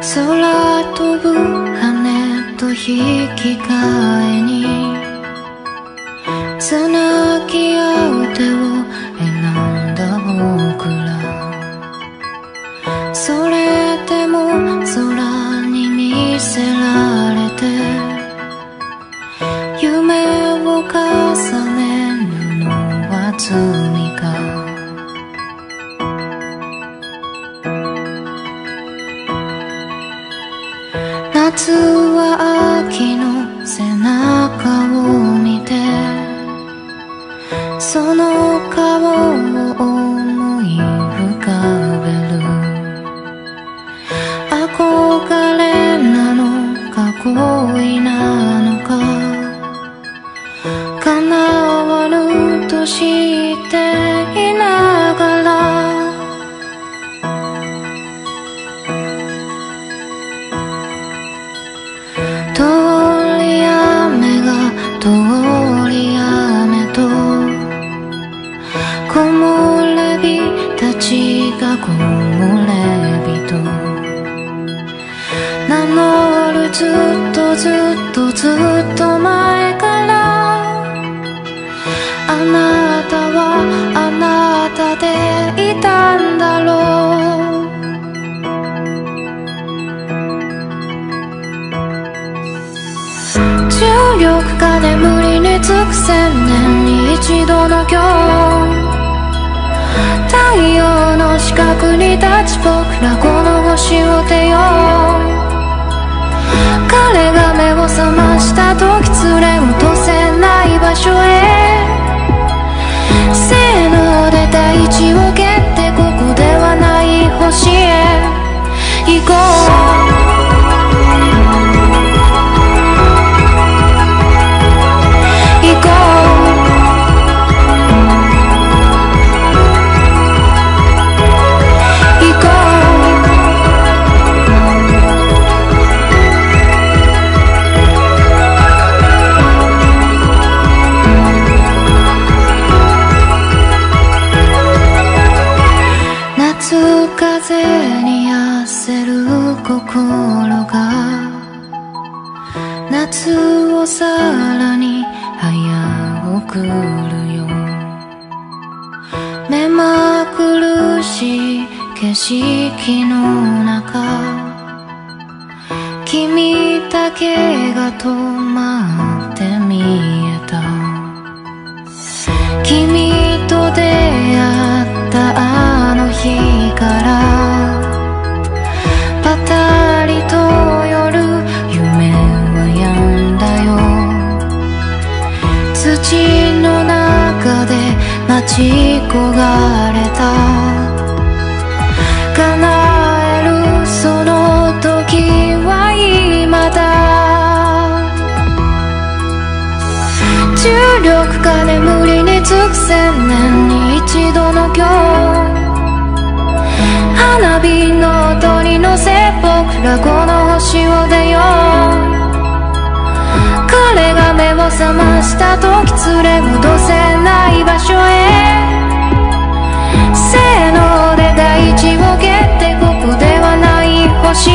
空飛ぶ羽と引き換えにつなぎ合う手を選んだ僕ら。それでも空に見せられ夏は秋の背中を見てそのとずっと前からあなたはあなたでいたんだろう。重力が眠りにつく千年に一度の今日。太陽の近くに立ち僕ら夏をさらに早送るよ。目まぐるしい景色の中。君だけが止まって見えた。君ち焦がれた。叶えるその時は今だ。重力が眠りにつく千年に一度の今日。花火の音に乗せ僕らこの星を出よう。彼が目を覚ました時連れない星へ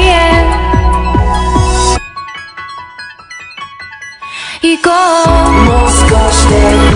行こう。もう少しで